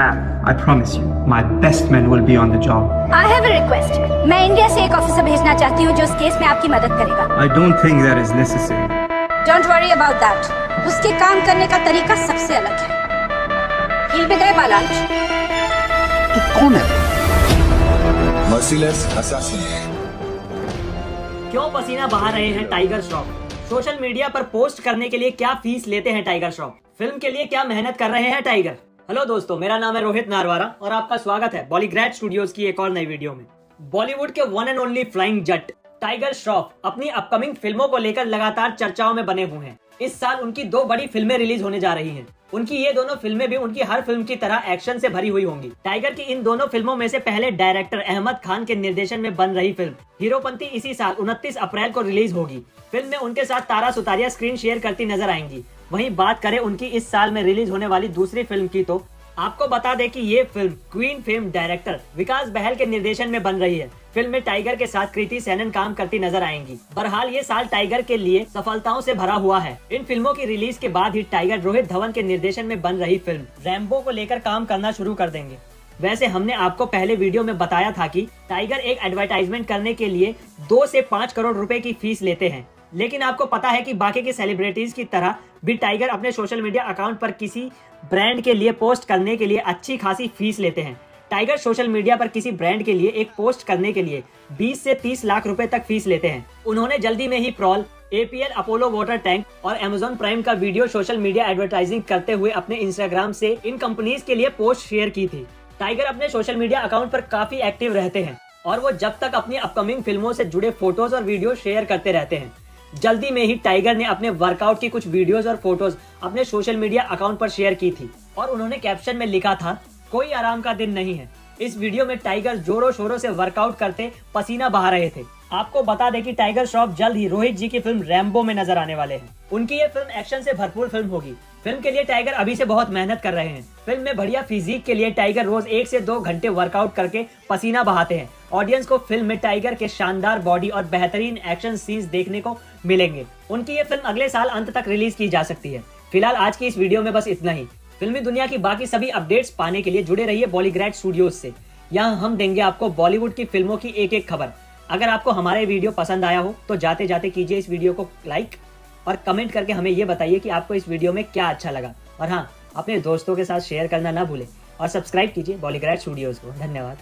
Ma'am, I promise you, my best men will be on the job. I have a request मैं India से एक officer भेजना चाहती हूँ जो इस केस में आपकी मदद करेगा I don't think that is necessary. Don't worry about that उसके काम करने का तरीका सबसे अलग है He'll be there by lunch. तू कौन है merciless assassin. क्यों पसीना बहा रहे हैं टाइगर श्रॉफ सोशल मीडिया पर पोस्ट करने के लिए क्या फ़ीस लेते हैं टाइगर श्रॉफ फ़िल्म के लिए क्या मेहनत कर रहे हैं टाइगर हेलो दोस्तों, मेरा नाम है रोहित नारवारा और आपका स्वागत है बॉलीग्रैड स्टूडियोज की एक और नई वीडियो में। बॉलीवुड के one and only flying Jatt Tiger Shroff अपनी अपकमिंग फ़िल्मों को लेकर लगातार चर्चाओं में बने हुए हैं। इस साल उनकी दो बड़ी फ़िल्में रिलीज़ होने जा रही हैं। उनकी ये दोनों फ़िल्में भी उनकी हर फ़िल्म की तरह एक्शन से भरी हुई होंगी। टाइगर की इन दोनों फ़िल्मों में से पहले डायरेक्टर अहमद खान के निर्देशन में बन रही फ़िल्म, हीरोपंती इसी साल 29 अप्रैल को रिलीज़ होगी। फ़िल्म में उनके साथ तारा सुतारिया स्क्रीन शेयर करती नज़र आएँगी। वहीं बात करें उनकी इस साल में रिलीज़ होने वाली दूसरी फ़िल्म की तो आपको बता दें कि ये film Queen fame director Vikas Bahl के निर्देशन में बन रही है। फ़िल्म में टाइगर के साथ कृति सेनन काम करती नज़र आएँगी। बहरहाल, ये साल टाइगर के लिए सफलताओं से भरा हुआ है। इन फ़िल्मों की रिलीज़ के बाद ही टाइगर रोहित धवन के निर्देशन में बन रही फ़िल्म रैम्बो को लेकर काम करना शुरू कर देंगे। वैसे हमने आपको पहले वीडियो में बताया था कि टाइगर एक एडवर्टाइजमेंट करने के लिए दो से पाँच करोड़ रुपए की फ़ीस लेते हैं। लेकिन आपको पता है कि बाकी के सेलिब्रिटीज की तरह भी टाइगर अपने सोशल मीडिया अकाउंट पर किसी ब्रांड के लिए पोस्ट करने के लिए अच्छी खासी फ़ीस लेते हैं। टाइगर सोशल मीडिया पर किसी ब्रांड के लिए एक पोस्ट करने के लिए 20 से 30 लाख रुपए तक फ़ीस लेते हैं। उन्होंने जल्दी में ही Prowl, APL, Apollo water tank और अमेजोन प्राइम का वीडियो सोशल मीडिया एडवर्टाइजिंग करते हुए अपने इंस्टाग्राम से इन कंपनीज़ के लिए पोस्ट शेयर की थी। टाइगर अपने सोशल मीडिया अकाउंट पर काफ़ी एक्टिव रहते हैं और वो जब तक अपनी अपकमिंग फ़िल्मों से जुड़े फ़ोटोज़ और वीडियो शेयर करते रहते हैं। जल्दी में ही टाइगर ने अपने वर्कआउट की कुछ वीडियोस और फ़ोटोज़ अपने सोशल मीडिया अकाउंट पर शेयर की थी। और उन्होंने कैप्शन में लिखा था, कोई आराम का दिन नहीं है। इस वीडियो में टाइगर जोरों शोरों से वर्कआउट करते पसीना बहा रहे थे। आपको बता दें कि टाइगर श्रॉफ जल्द ही रोहित जी की फ़िल्म रैम्बो में नज़र आने वाले हैं। उनकी ये फ़िल्म एक्शन से भरपूर फ़िल्म होगी। फ़िल्म के लिए टाइगर अभी से बहुत मेहनत कर रहे हैं। फ़िल्म में बढ़िया फिजिक के लिए टाइगर रोज एक से दो घंटे वर्कआउट करके पसीना बहाते हैं। ऑडियंस को फ़िल्म में टाइगर के शानदार बॉडी और बेहतरीन एक्शन सीन्स देखने को मिलेंगे। उनकी ये फ़िल्म अगले साल अंत तक रिलीज़ की जा सकती है। फ़िलहाल आज की इस वीडियो में बस इतना ही। फिल्मी दुनिया की बाकी सभी अपडेट्स पाने के लिए जुड़े रहिए बॉलीग्रैड स्टूडियोज से। यहाँ हम देंगे आपको बॉलीवुड की फ़िल्मों की एक एक खबर। अगर आपको हमारे वीडियो पसंद आया हो तो जाते जाते कीजिए इस वीडियो को लाइक और कमेंट करके हमें ये बताइए कि आपको इस वीडियो में क्या अच्छा लगा। और हाँ अपने दोस्तों के साथ शेयर करना ना भूलें और सब्सक्राइब कीजिए बॉलीग्राइड स्टूडियोज को। धन्यवाद।